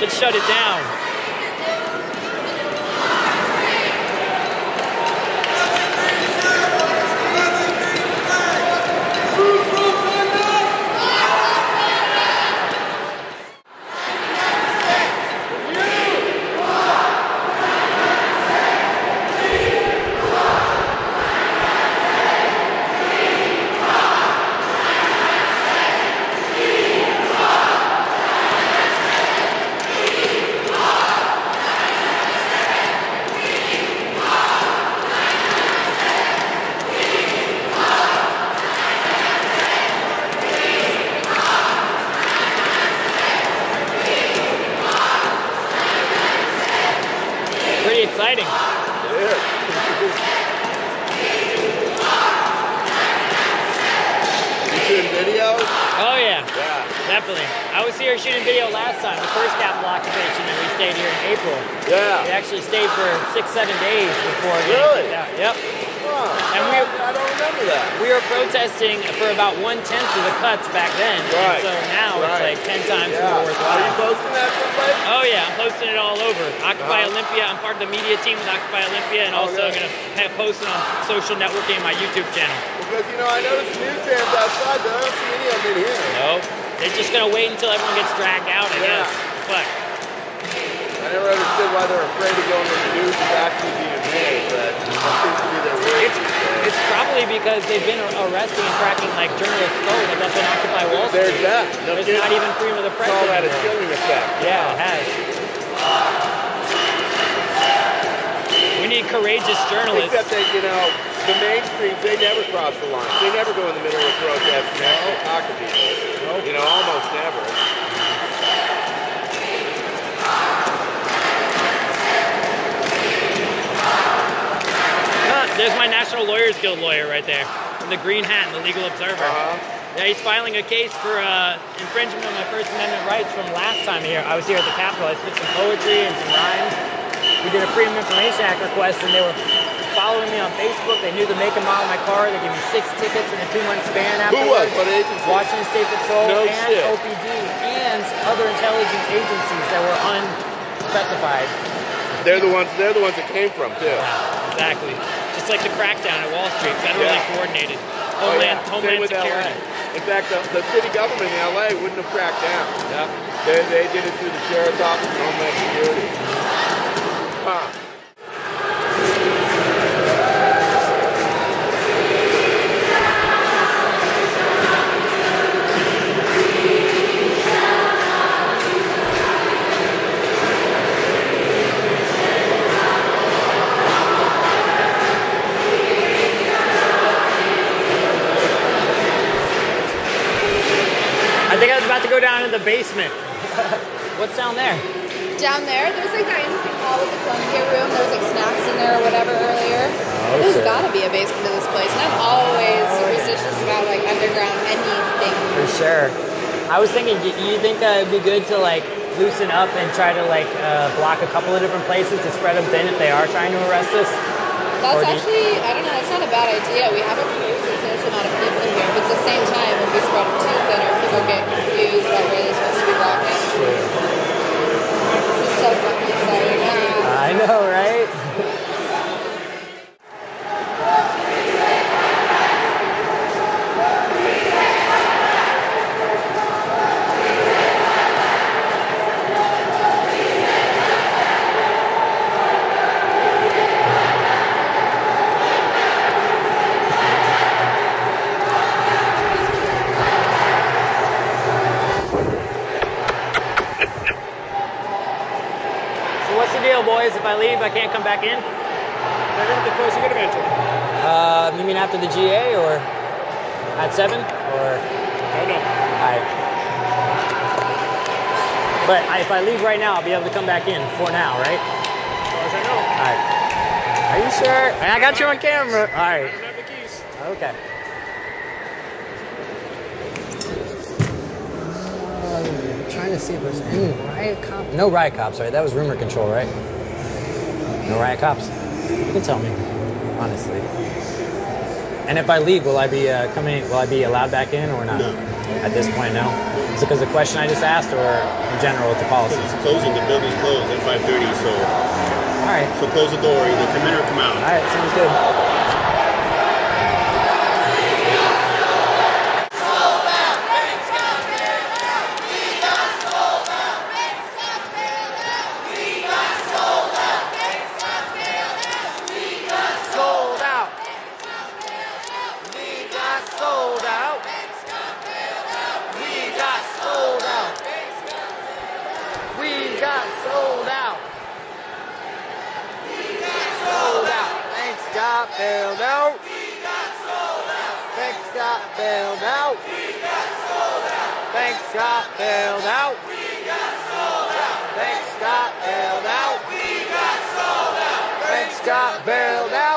Let's shut it down. Pretty exciting. You shooting videos? Oh yeah, Yeah. definitely. I was here shooting video last time, the first Capitol occupation, and we stayed here in April. Yeah. We actually stayed for six, seven days before getting Really? out. Yep. And we- I don't remember that. We were protesting for about one tenth of the cuts back then. Right. And so now it's like ten times Yeah. more Are you worthwhile. posting that someplace? Oh yeah, I'm posting it all over. Occupy Uh-huh. Olympia. I'm part of the media team with Occupy Olympia, and Oh, also good. gonna have post it on social networking and my YouTube channel. Because, you know, I noticed news stands outside, but I don't see any of them in here. No, they're just gonna wait until everyone gets dragged out. I Yeah. guess. Fuck. I never understood why they're afraid of going news is actually being made, but that seems to be their worry It's, it's probably because they've been arresting and tracking like journalists like that's been Occupy Wall There's Street. that. No There's kidding. not even freedom of the press Call that a chilling effect. Yeah, it has. We need courageous journalists. Except that, you know, the mainstreams, they never cross the line. They never go in the middle of protests and actually talk to people. You know, almost never. Ah, there's my National Lawyers Guild lawyer right there. In the green hat in the Legal Observer. Uh-huh. Yeah, he's filing a case for uh, infringement of my First Amendment rights from last time here. I was here at the Capitol. I spit some poetry and some rhymes. We did a Freedom of Information Act request, and they were following me on Facebook. They knew the make and model of my car. They gave me six tickets in a two-month span Who was? What agency? Washington State Patrol No and shit. OPD and other intelligence agencies that were unspecified. They're the ones. They're the ones that came from too. Yeah, exactly. Just like the crackdown at Wall Street, federally Yeah. coordinated. Oh, Homeland, yeah. Same Homeland with Security. LA. In fact, the, the city government in LA wouldn't have cracked down. Yep. They, they did it through the sheriff's office and Homeland Security. Huh. Go down to the basement. What's down there? Down there, there's like that interesting hall with the Columbia room. There was like snacks in there or whatever earlier. Oh, There's gotta be a basement to this place. And I'm always superstitious about like underground anything. For sure. I was thinking, do you think uh, it'd be good to like loosen up and try to like uh, block a couple of different places to spread them thin if they are trying to arrest us? That's Or do you- actually, I don't know, that's not a bad idea. We have a pretty substantial amount of people here, but at the same time, if we spread them too thin, our people get confused about where they're supposed to be walking. It's so fucking exciting. Ah. I know, right? Deal, boys? If I leave, I can't come back in? They're going to be closing it eventually. Uh, you mean after the GA or at seven or? I don't know. Alright. But I, if I leave right now, I'll be able to come back in for now, right? As far as I know. Alright. Are you sure? And I got you on camera. I Alright. don't have the keys. Okay. I'm trying to see if there's any riot cops. No riot cops, right? That was rumor control, right? No riot cops. You can tell me, honestly. And if I leave, will I be uh, coming? Will I be allowed back in or not? No. At this point, no. Is it because the question I just asked, or in general with the policy? It's closing. The building's closed at 5:30. So, All right. so close the door. Either come in or come out. All right. Sounds good. Sold out. We got sold out. We got sold out. We got sold out. Sold out. Thanks, got bailed out. Thanks, got bailed out. We got bailed out. We got bailed out. We got sold out. Thanks, got bailed out.